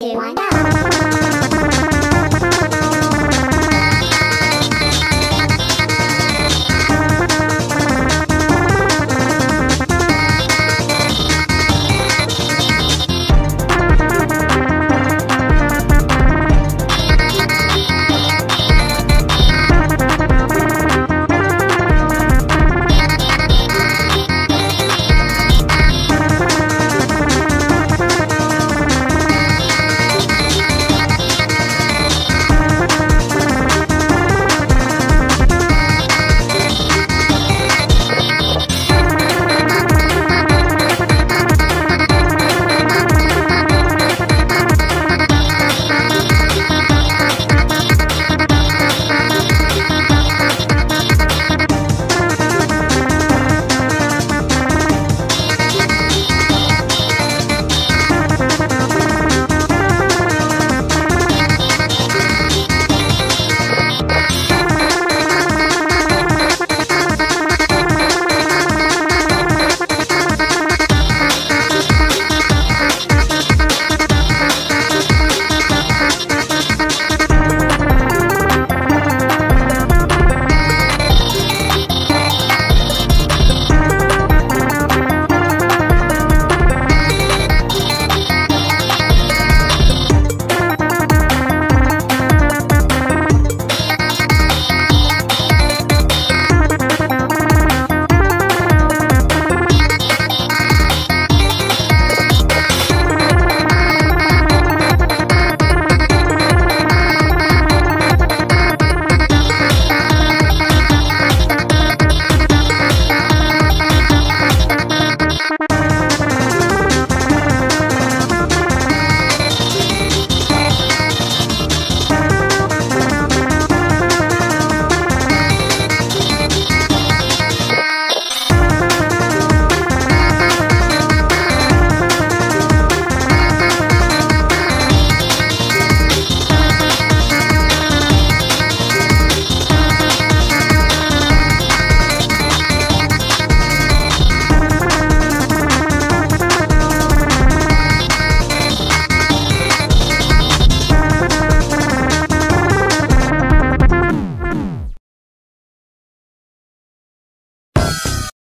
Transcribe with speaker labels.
Speaker 1: two, one!